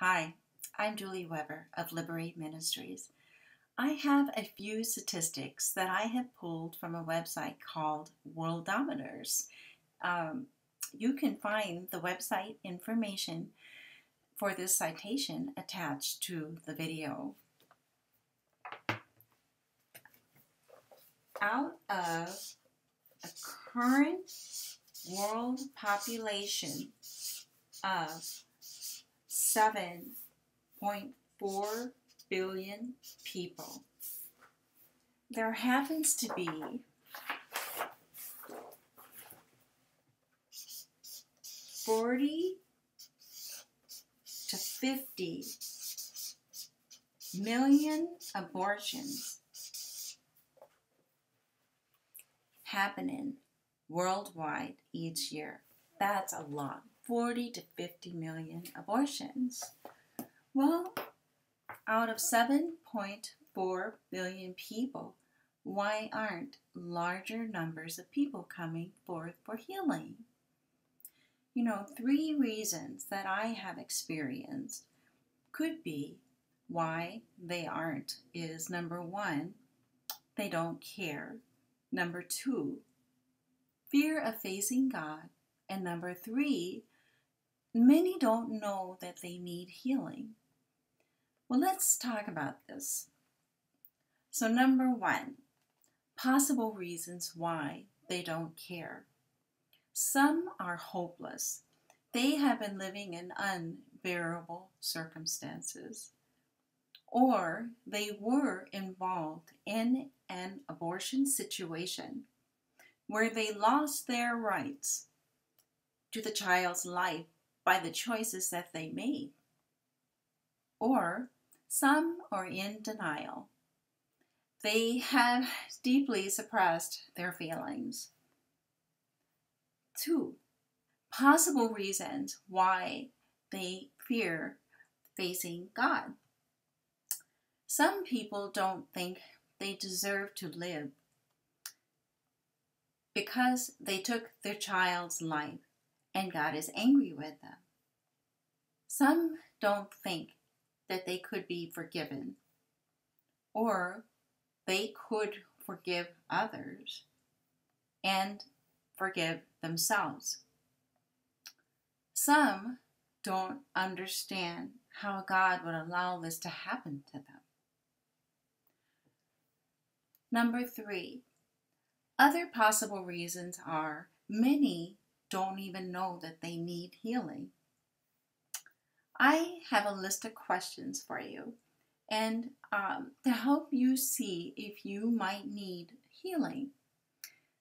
Hi, I'm Julie Weber of Liberate Ministries. I have a few statistics that I have pulled from a website called Worldometers. Um, you can find the website information for this citation attached to the video. Out of a current world population of 7.4 billion people, there happens to be Forty to fifty million abortions happening worldwide each year. That's a lot. 40 to 50 million abortions. Well, out of 7.4 billion people, why aren't larger numbers of people coming forth for healing? You know, three reasons that I have experienced could be why they aren't is number one, they don't care. Number two, fear of facing God. And number three, many don't know that they need healing. Well, let's talk about this. So, number one, possible reasons why they don't care. Some are hopeless. They have been living in unbearable circumstances. Or they were involved in an abortion situation where they lost their rights to the child's life by the choices that they made. Or some are in denial. They have deeply suppressed their feelings. Two, possible reasons why they fear facing God. Some people don't think they deserve to live because they took their child's life and God is angry with them. Some don't think that they could be forgiven or they could forgive others and forgive themselves. Some don't understand how God would allow this to happen to them. Number three, other possible reasons are many don't even know that they need healing. I have a list of questions for you and um, to help you see if you might need healing.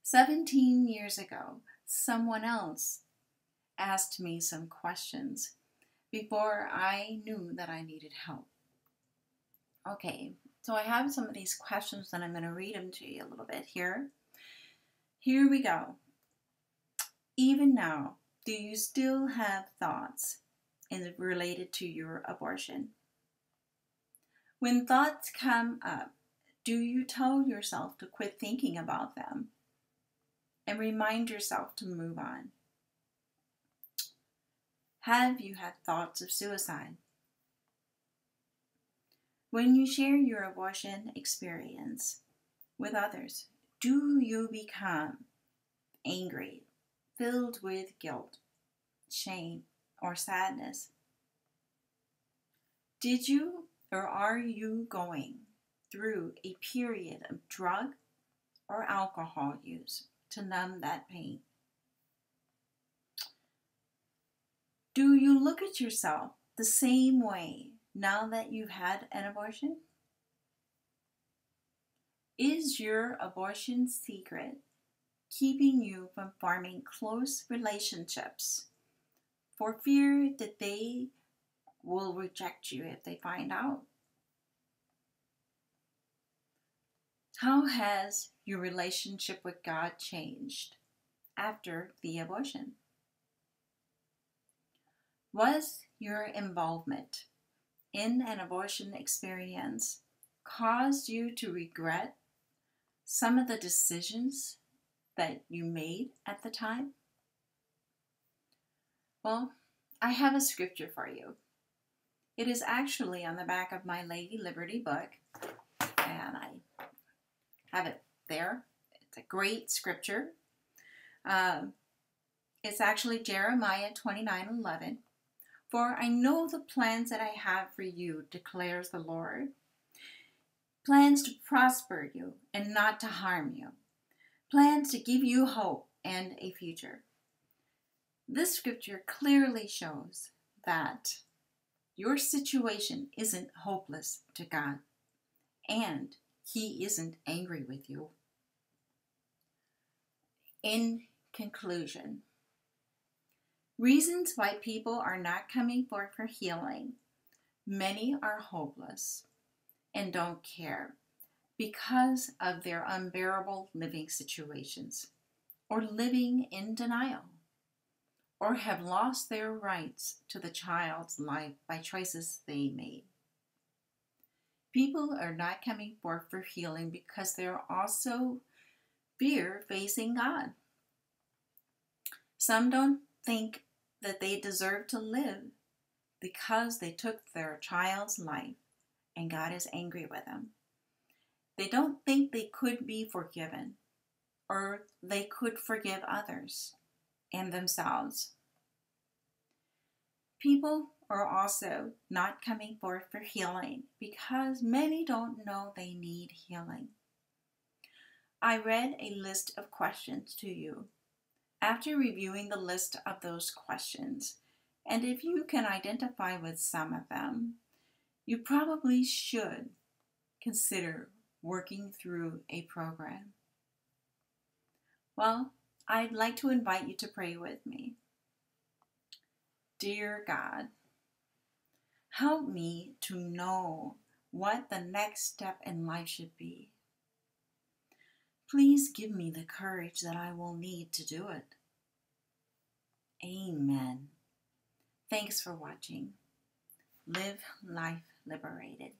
17 years ago, someone else asked me some questions before I knew that I needed help. Okay, so I have some of these questions and I'm going to read them to you a little bit here. Here we go. Even now, do you still have thoughts in related to your abortion? When thoughts come up, do you tell yourself to quit thinking about them and remind yourself to move on? Have you had thoughts of suicide? When you share your abortion experience with others, do you become angry, filled with guilt, shame, or sadness? Did you or are you going through a period of drug or alcohol use to numb that pain? Do you look at yourself the same way now that you've had an abortion? Is your abortion secret keeping you from forming close relationships for fear that they will reject you if they find out? How has your relationship with God changed after the abortion? Was your involvement in an abortion experience caused you to regret some of the decisions that you made at the time? Well, I have a scripture for you. It is actually on the back of my Lady Liberty book, and I have it there. It's a great scripture. Um, it's actually Jeremiah 29 11. For I know the plans that I have for you, declares the Lord. Plans to prosper you and not to harm you. Plans to give you hope and a future. This scripture clearly shows that your situation isn't hopeless to God, and He isn't angry with you. In conclusion, reasons why people are not coming forth for healing many are hopeless and don't care because of their unbearable living situations or living in denial or have lost their rights to the child's life by choices they made. People are not coming forth for healing because they're also fear facing God. Some don't think that they deserve to live because they took their child's life and God is angry with them. They don't think they could be forgiven or they could forgive others and themselves. People are also not coming forth for healing because many don't know they need healing. I read a list of questions to you. After reviewing the list of those questions, and if you can identify with some of them, you probably should consider working through a program. Well, I'd like to invite you to pray with me. Dear God, help me to know what the next step in life should be. Please give me the courage that I will need to do it. Amen. Thanks for watching. Live life liberated.